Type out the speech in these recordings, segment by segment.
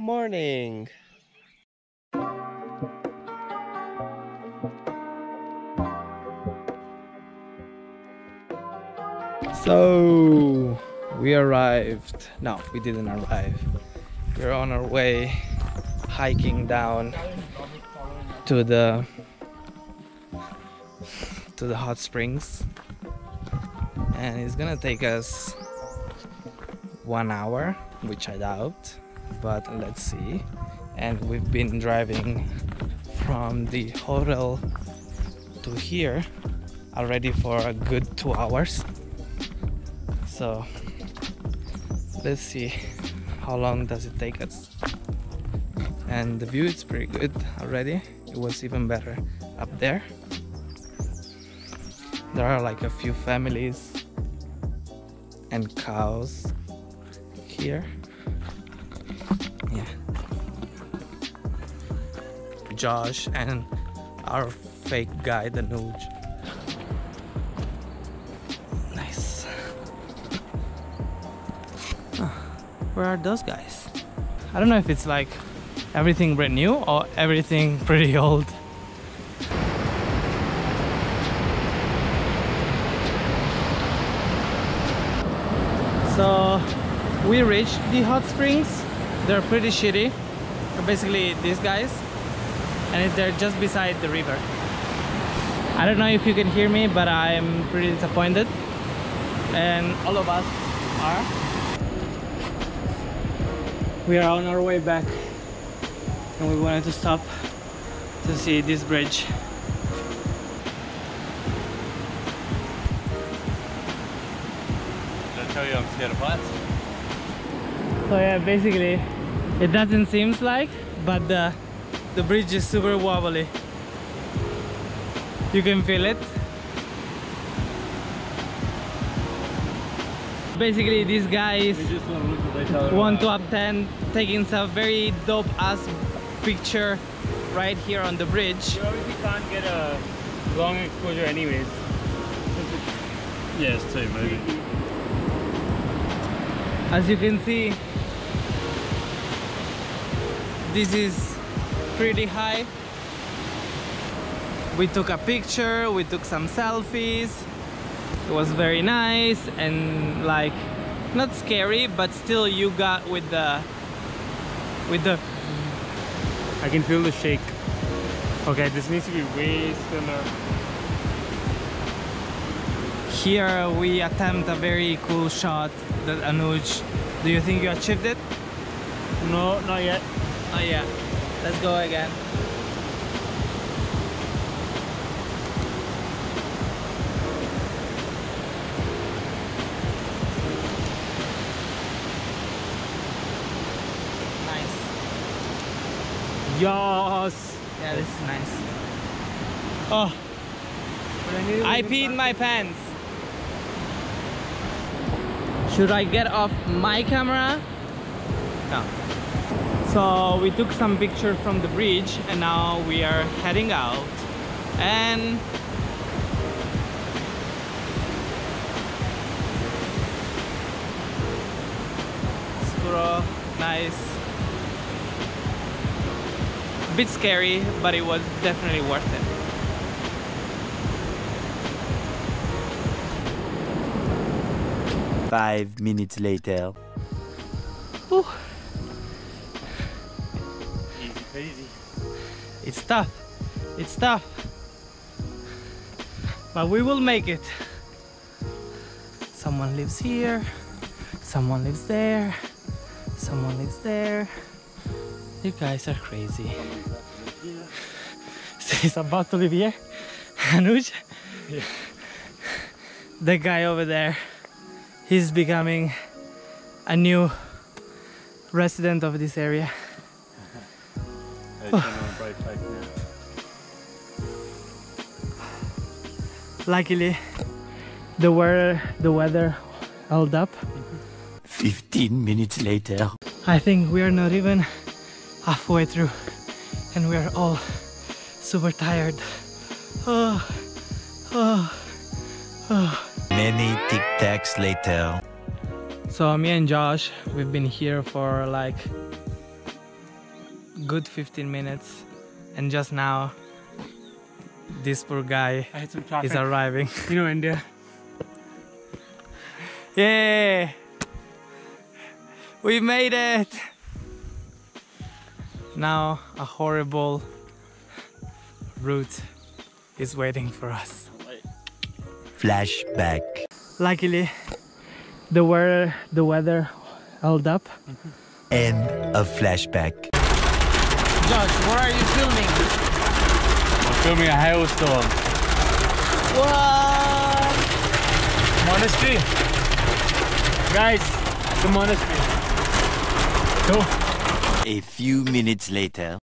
morning. So we arrived. No, we didn't arrive. We're on our way hiking down to the to the hot springs and it's gonna take us one hour which I doubt but let's see. And we've been driving from the hotel to here already for a good two hours. So let's see how long does it take us. And the view is pretty good already. It was even better up there. There are like a few families and cows here Josh and our fake guy the Nuge. Nice. Where are those guys? I don't know if it's like everything brand new or everything pretty old. So we reached the hot springs. They're pretty shitty. Basically these guys and they're just beside the river. I don't know if you can hear me but I'm pretty disappointed. And all of us are. We are on our way back and we wanted to stop to see this bridge. Did I tell you I'm scared of heights? So yeah, basically, it doesn't seem like, but the the bridge is super wobbly. You can feel it. Basically, these guys We just want to look at each other. want to obtain taking some very dope ass picture right here on the bridge. You obviously can't get a long exposure anyways. Yeah, too moving. As you can see, this is pretty high. We took a picture, we took some selfies. It was very nice and like not scary, but still you got with the with the I can feel the shake. Okay, this needs to be way stiller. here we attempt a very cool shot that Anuj. Do you think you achieved it? No, not yet. Oh yeah. Let's go again. Nice. Yes. Yeah, this is nice. Oh, I peed my pants. Should I get off my camera? No. So we took some pictures from the bridge and now we are heading out and Skuro, nice. Bit scary, but it was definitely worth it. Five minutes later. Whew. Peasy. It's tough. It's tough. But we will make it. Someone lives here. Someone lives there. Someone lives there. You guys are crazy. He's about to live here. Anuj? Yeah. The guy over there. He's becoming a new resident of this area. Luckily, the weather the weather held up. Fifteen minutes later. I think we are not even halfway through, and we are all super tired. Oh, oh, oh. Many tic tacs later. So me and Josh, we've been here for like good 15 minutes, and just now, this poor guy I had some traffic. is arriving. you know, India. yeah! We made it! Now a horrible route is waiting for us. Flashback. Luckily, the weather the weather held up. Mm-hmm. End of flashback. Josh, what are you filming? I'm filming a hailstorm. What? Monastery. Guys, the monastery. Go. A few minutes later.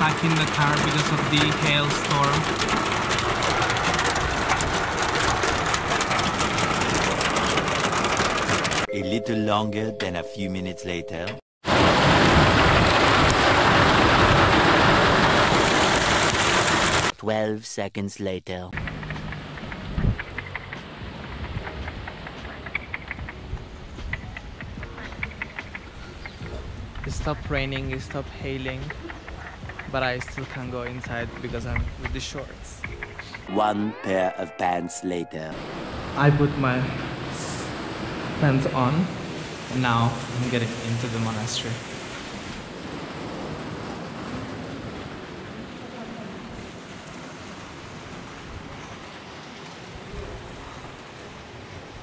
Stuck in the car because of the hailstorm. A little longer than a few minutes later. Twelve seconds later. It stopped raining, it stopped hailing, but I still can't go inside because I'm with the shorts. One pair of pants later. I put my pants on and now I'm getting into the monastery.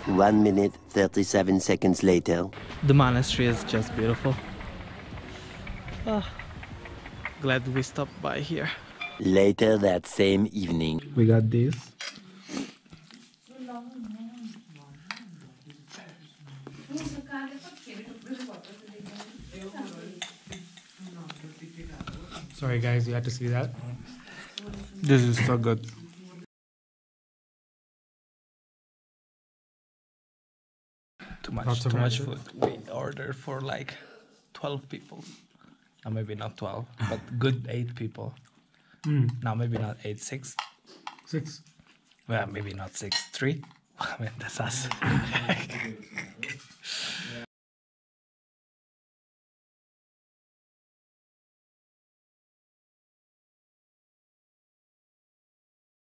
One minute, 37 seconds later. The monastery is just beautiful. Ah, glad we stopped by here. Later that same evening. We got this. Sorry, guys, you had to see that. This is so good. Too much, Lots too much food. We ordered for like 12 people. Now maybe not 12, but good 8 people. Mm. Now maybe not 8, 6. Six. Well, maybe not 6, 3. I mean, that's us.